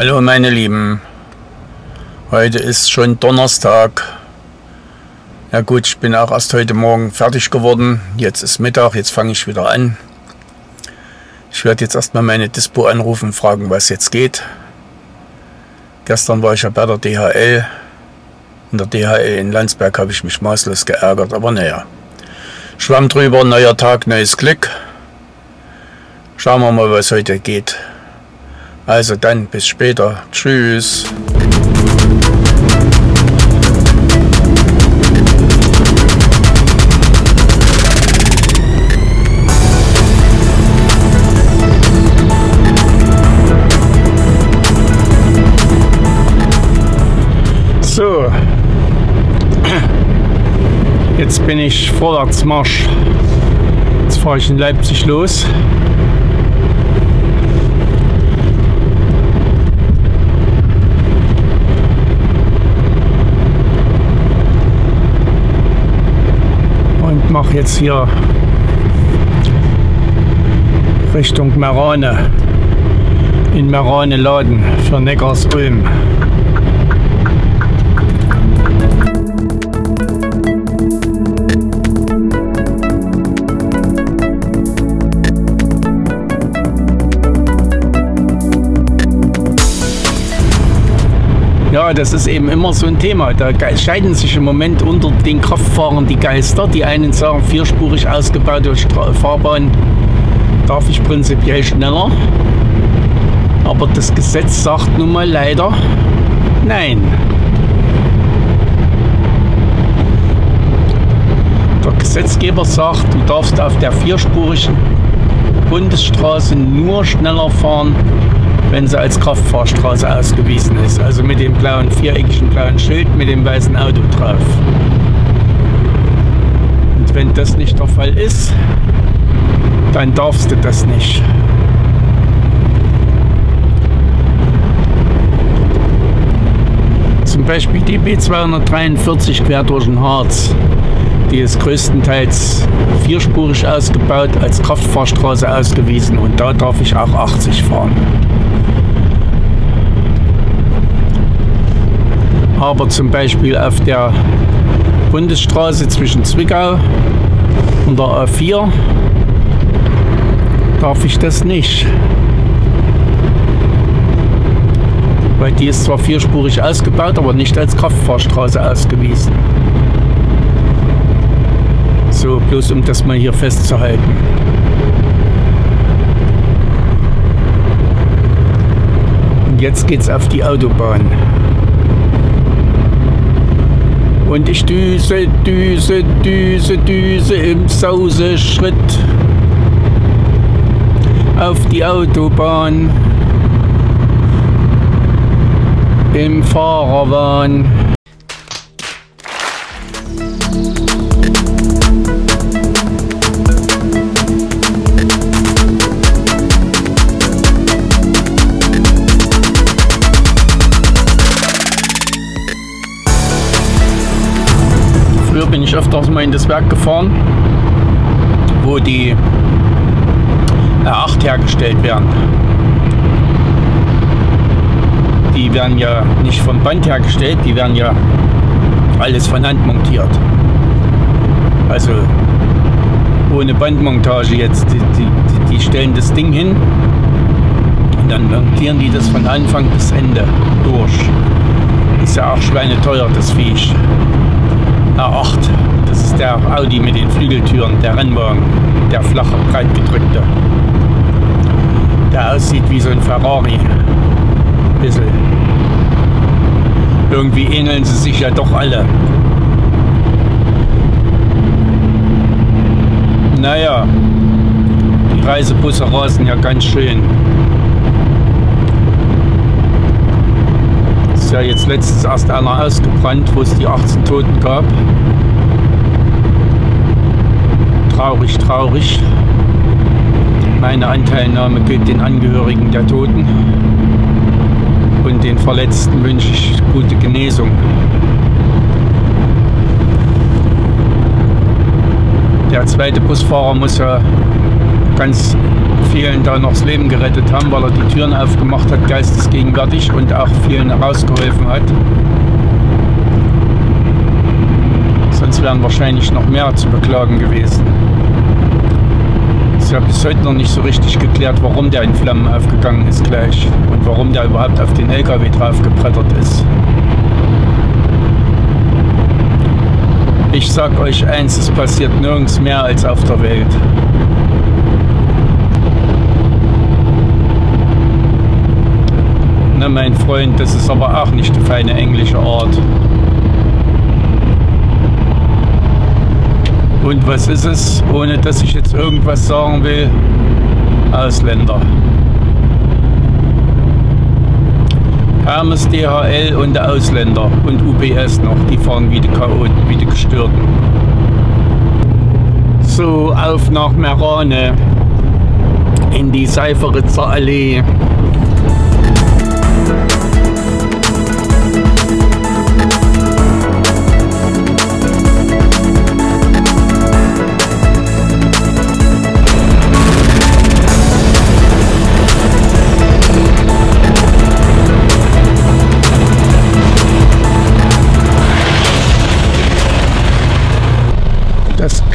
Hallo meine Lieben, heute ist schon Donnerstag. Ja gut, ich bin auch erst heute Morgen fertig geworden. Jetzt ist Mittag, jetzt fange ich wieder an. Ich werde jetzt erstmal meine Dispo anrufen, fragen, was jetzt geht. Gestern war ich ja bei der DHL. In der DHL in Landsberg habe ich mich maßlos geärgert, aber naja. Schwamm drüber, neuer Tag, neues Glück. Schauen wir mal, was heute geht. Also dann, bis später. Tschüss. So, jetzt bin ich Vorwärtsmarsch. Jetzt fahre ich in Leipzig los. Mache jetzt hier Richtung Merane. In Merane laden für Neckars Ulm. Das ist eben immer so ein Thema. Da scheiden sich im Moment unter den Kraftfahrern die Geister. Die einen sagen, vierspurig ausgebaute Fahrbahn darf ich prinzipiell schneller. Aber das Gesetz sagt nun mal leider nein. Der Gesetzgeber sagt, du darfst auf der vierspurigen Bundesstraße nur schneller fahren, wenn sie als Kraftfahrstraße ausgewiesen ist. Also mit dem blauen viereckigen blauen Schild mit dem weißen Auto drauf. Und wenn das nicht der Fall ist, dann darfst du das nicht. Zum Beispiel die B243 quer durch den Harz. Die ist größtenteils vierspurig ausgebaut, als Kraftfahrstraße ausgewiesen und da darf ich auch 80 fahren. Aber zum Beispiel auf der Bundesstraße zwischen Zwickau und der A4 darf ich das nicht. Weil die ist zwar vierspurig ausgebaut, aber nicht als Kraftfahrstraße ausgewiesen. So, bloß um das mal hier festzuhalten. Und jetzt geht's auf die Autobahn. Und ich düse, düse, düse, düse im Sauseschritt auf die Autobahn im Fahrerwahn. Bin ich öfters mal in das Werk gefahren, wo die R8 hergestellt werden. Die werden ja nicht vom Band hergestellt, die werden ja alles von Hand montiert. Also ohne Bandmontage jetzt. Die, die, die stellen das Ding hin und dann montieren die das von Anfang bis Ende durch. Ist ja auch schweineteuer, das Viech. R8. Das ist der Audi mit den Flügeltüren, der Rennwagen, der flache, breit gedrückte. Der aussieht wie so ein Ferrari. Bisschen. Irgendwie ähneln sie sich ja doch alle. Naja, die Reisebusse rasen ja ganz schön. Ja jetzt letztens erst einer ausgebrannt, wo es die 18 Toten gab. Traurig, traurig. Meine Anteilnahme gilt den Angehörigen der Toten. Und den Verletzten wünsche ich gute Genesung. Der zweite Busfahrer muss ja ganz vielen da noch das Leben gerettet haben, weil er die Türen aufgemacht hat, geistesgegenwärtig und auch vielen herausgeholfen hat. Sonst wären wahrscheinlich noch mehr zu beklagen gewesen. Es ist ja bis heute noch nicht so richtig geklärt, warum der in Flammen aufgegangen ist gleich und warum der überhaupt auf den LKW drauf gebrettert ist. Ich sag euch eins, es passiert nirgends mehr als auf der Welt. Mein Freund, das ist aber auch nicht die feine englische Art. Und was ist es, ohne dass ich jetzt irgendwas sagen will? Ausländer. Hermes, DHL und der Ausländer und UPS noch, die fahren wie die Chaoten, wie die Gestörten. So, auf nach Merane in die Seiferitzer Allee.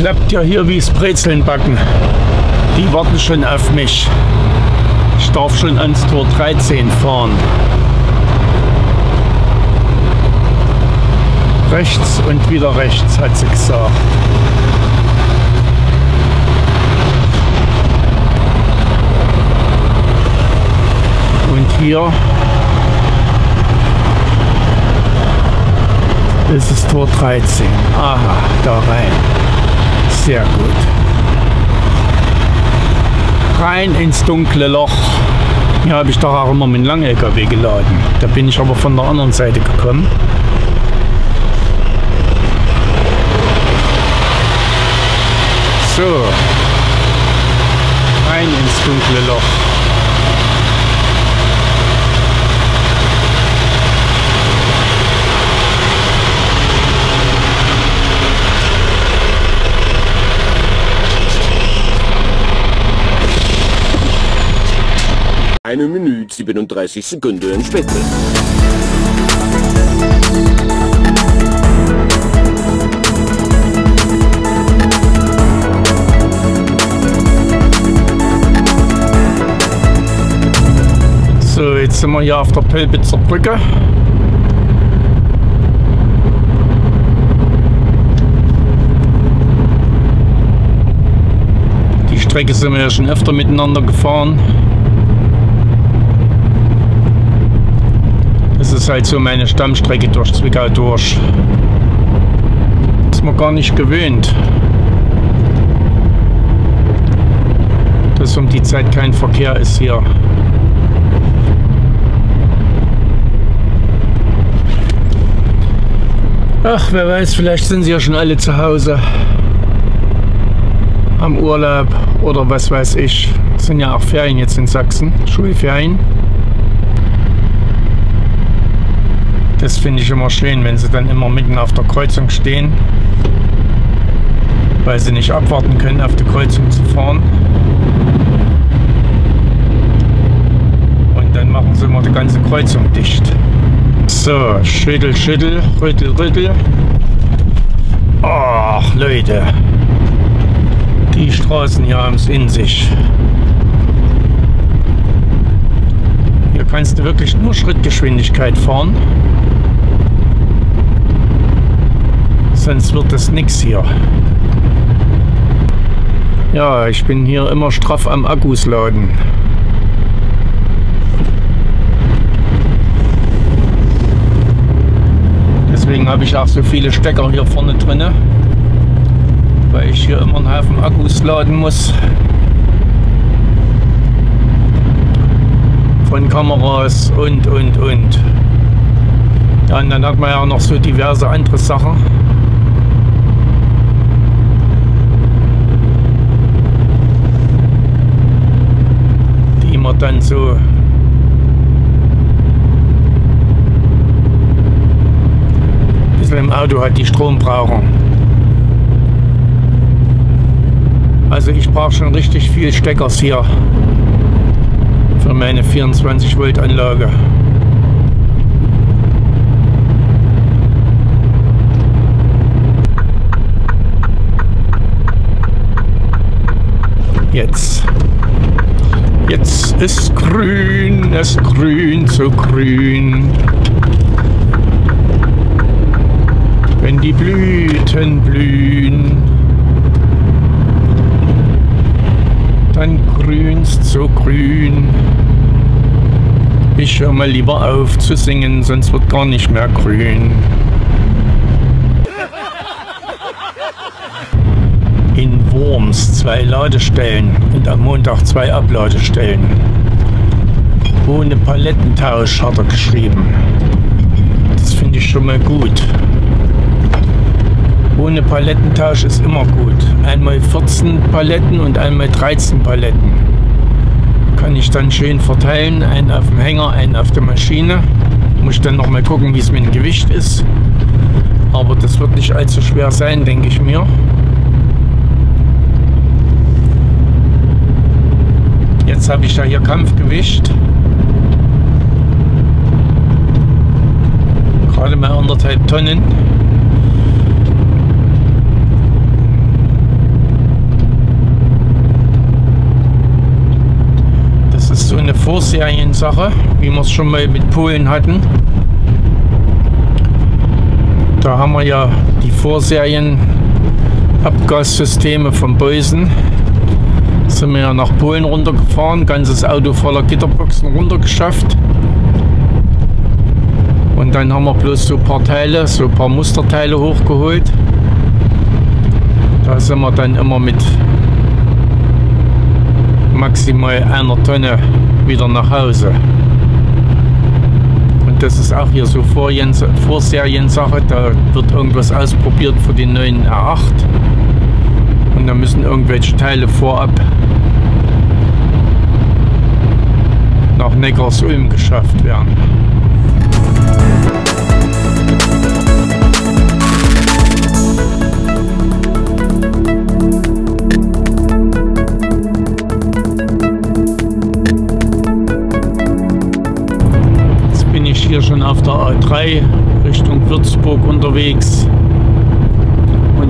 Klappt ja hier wie es Brezeln backen. Die warten schon auf mich. Ich darf schon ans Tor 13 fahren. Rechts und wieder rechts, hat sie gesagt. Und hier ist es Tor 13. Aha, da rein. Sehr gut. Rein ins dunkle Loch. Hier habe ich doch auch immer mit lang LKW geladen. Da bin ich aber von der anderen Seite gekommen. So. Rein ins dunkle Loch. Eine Minute 37 Sekunden später. So, jetzt sind wir hier auf der Pölbitzer Brücke. Die Strecke sind wir ja schon öfter miteinander gefahren. Das ist halt so meine Stammstrecke durch Zwickau durch. Ist man gar nicht gewöhnt. Dass um die Zeit kein Verkehr ist hier. Ach, wer weiß, vielleicht sind sie ja schon alle zu Hause. Am Urlaub oder was weiß ich. Es sind ja auch Ferien jetzt in Sachsen, Schulferien. Das finde ich immer schön, wenn sie dann immer mitten auf der Kreuzung stehen, weil sie nicht abwarten können, auf die Kreuzung zu fahren. Und dann machen sie immer die ganze Kreuzung dicht. So, schüttel, schüttel, rüttel, rüttel. Ach, Leute. Die Straßen hier haben es in sich. Hier kannst du wirklich nur Schrittgeschwindigkeit fahren. Sonst wird das nichts hier. Ja, ich bin hier immer straff am Akkus laden. Deswegen habe ich auch so viele Stecker hier vorne drin, weil ich hier immer einen Haufen Akkus laden muss. Von Kameras und und und. Ja, und dann hat man ja auch noch so diverse andere Sachen. Dann so ein bisschen im Auto hat, die Strom brauchen. Also ich brauche schon richtig viel Steckers hier für meine 24 Volt Anlage. Jetzt. Jetzt ist grün, es grünt so grün. Wenn die Blüten blühen, dann grünst so grün. Ich höre mal lieber auf zu singen, sonst wird gar nicht mehr grün. Worms zwei Ladestellen und am Montag zwei Abladestellen. Ohne Palettentausch hat er geschrieben. Das finde ich schon mal gut. Ohne Palettentausch ist immer gut. Einmal 14 Paletten und einmal 13 Paletten. Kann ich dann schön verteilen. Einen auf dem Hänger, einen auf der Maschine. Muss ich dann noch mal gucken, wie es mit dem Gewicht ist. Aber das wird nicht allzu schwer sein, denke ich mir. Habe ich ja hier Kampfgewicht. Gerade mal anderthalb Tonnen. so eine Vorseriensache, wie wir es schon mal mit Polen hatten. Da haben wir ja die Vorserien Abgassysteme von Beusen. Sind wir ja nach Polen runtergefahren, ganzes Auto voller Gitterboxen runtergeschafft. Und dann haben wir bloß so ein paar Teile, so ein paar Musterteile hochgeholt. Da sind wir dann immer mit maximal einer Tonne wieder nach Hause. Und das ist auch hier so Vorseriensache. Da wird irgendwas ausprobiert für den neuen R8. Und da müssen irgendwelche Teile vorab nach Neckars-Ulm geschafft werden. hier schon auf der A3 Richtung Würzburg unterwegs.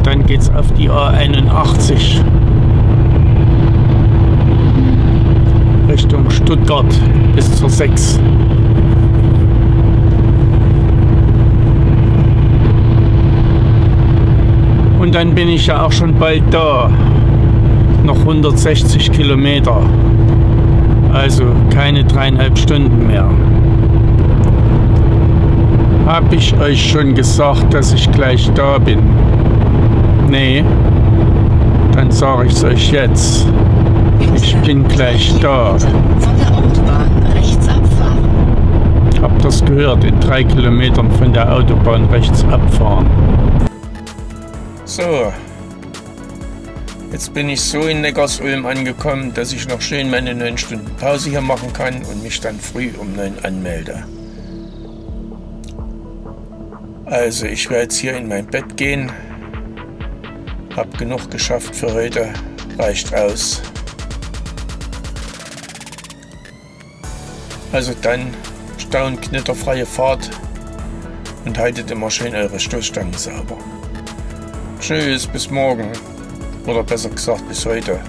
Und dann geht es auf die A81 Richtung Stuttgart bis zur 6. Und dann bin ich ja auch schon bald da. Noch 160 Kilometer. Also keine dreieinhalb Stunden mehr. Hab ich euch schon gesagt, dass ich gleich da bin? Nee. Dann sage ich es euch jetzt. Ich bin gleich da. Von der Autobahn rechts abfahren. Habt das gehört? In drei Kilometern von der Autobahn rechts abfahren. So. Jetzt bin ich so in Neckarsulm angekommen, dass ich noch schön meine 9 Stunden Pause hier machen kann und mich dann früh um 9 anmelde. Also ich werde jetzt hier in mein Bett gehen. Hab genug geschafft für heute. Reicht aus. Also dann staunknitterfreie Fahrt und haltet immer schön eure Stoßstangen sauber. Tschüss, bis morgen. Oder besser gesagt bis heute.